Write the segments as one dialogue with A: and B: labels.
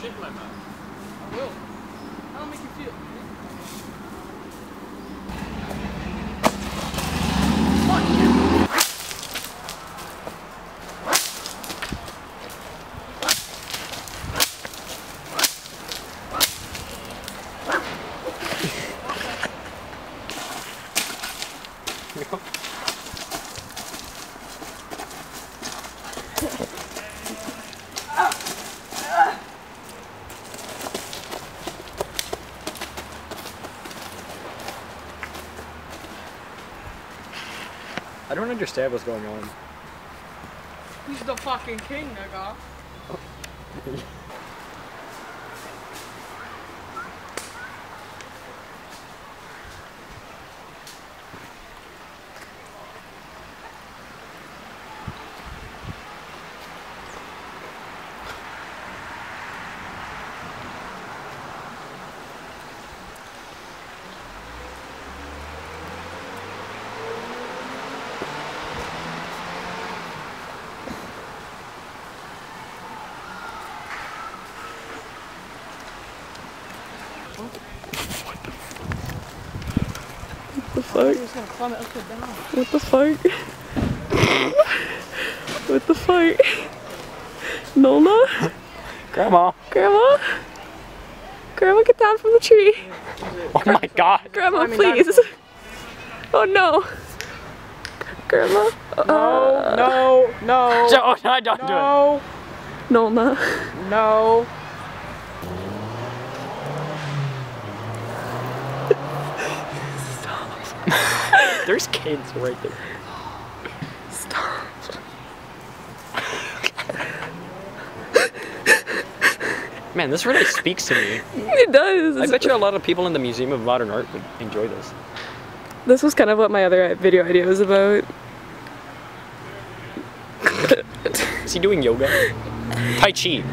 A: shit in my mouth. I will. I understand what's going on.
B: He's the fucking king, nigga.
C: the fuck?
B: He's gonna plummet upside down.
C: What the fuck? what the fuck? Nola?
A: Grandma.
C: Grandma? Grandma, get down from the tree.
A: Oh my god.
C: Grandma, please. Oh no. Grandma?
B: No, no, no,
A: Oh, no, don't do it.
B: no,
C: Nola.
B: no.
A: There's kids right there.
C: Stop.
A: Man, this really speaks to me.
C: It does.
A: I bet you a lot of people in the Museum of Modern Art would enjoy this.
C: This was kind of what my other video idea was about.
A: Is he doing yoga? Tai Chi.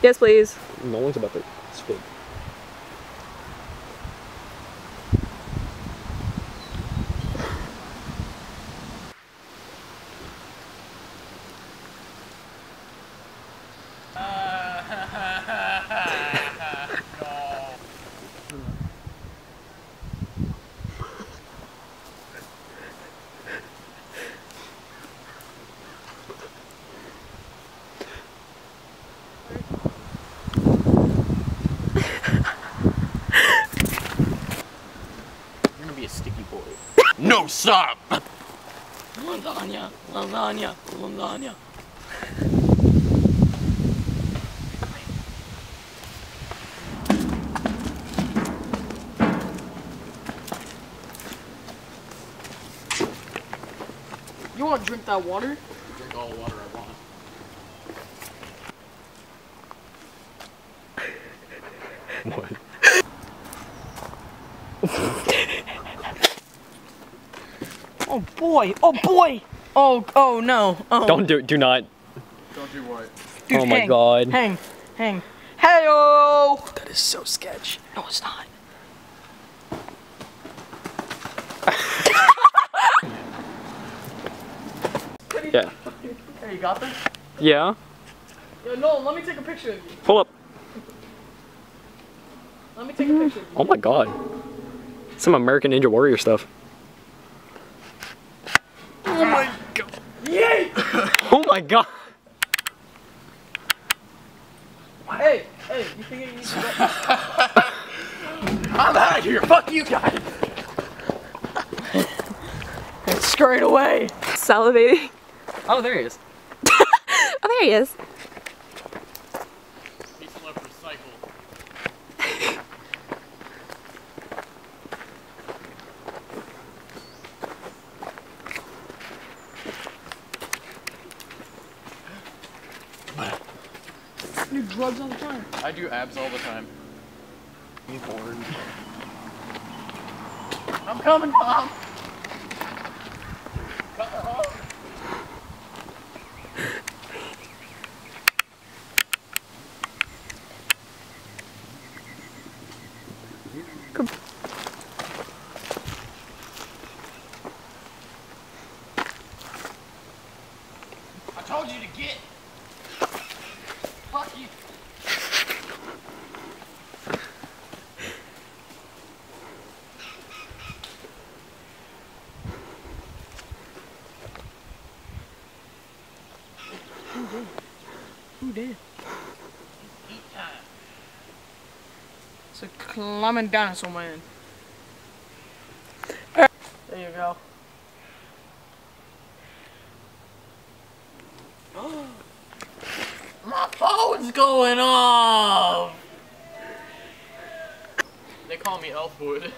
C: Yes, please.
A: No one's about to spit.
D: No, stop!
C: Lasagna, lasagna, lasagna.
B: Want to drink that water?
D: Drink all the water I want.
A: What?
B: Oh boy! Oh boy! Oh oh no! Oh.
A: Don't do it! do not.
D: Don't do what?
B: Dude,
A: oh my
B: hang,
A: god.
B: Hang, hang. Heyo!
A: That is so sketch.
B: No, it's not.
A: Yeah.
B: Hey, you got this?
A: Yeah.
B: Yo, Nolan, let me take a picture of you.
A: Pull up.
B: Let me take a picture of you.
A: Oh my god. Some American Ninja Warrior stuff.
D: Oh my god!
B: Yay!
A: Oh my god.
B: Hey, hey, you think you need to?
D: I'm out of here! Fuck you guys!
B: Scurried away.
C: Salivating.
A: Oh, there he is.
C: Oh, there he is.
D: He's left recycle.
B: Do drugs all the time.
D: I do abs all the time. He's bored. I'm coming, Mom! You to get! Fuck you!
B: Who did?
D: Eat time.
B: It's a climbing dinosaur man. There you go.
D: My phone's going on? They call me Elfwood.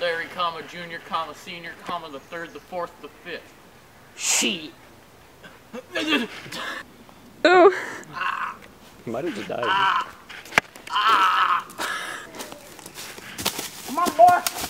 D: Larry, comma, junior, comma, senior, comma, the third, the fourth, the fifth.
B: She.
C: Oh.
A: He might have just died. Ah. Ah.
B: Come on, boy.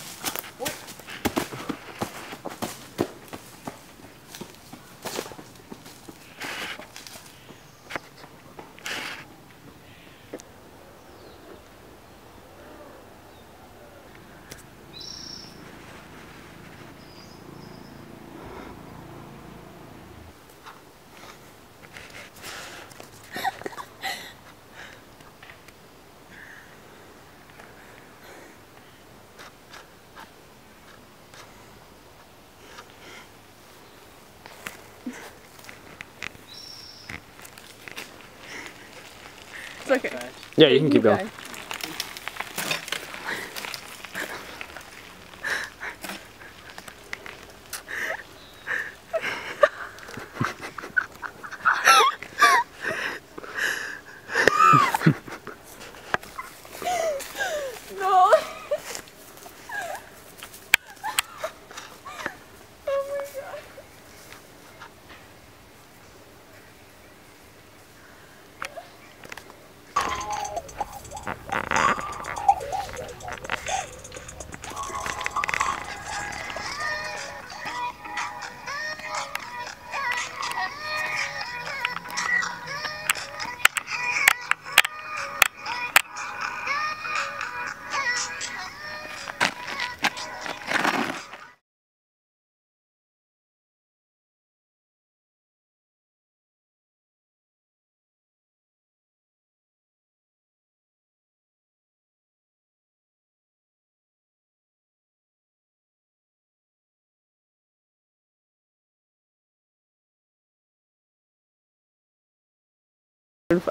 C: It's okay.
A: Yeah, you can keep going.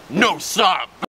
D: No, stop!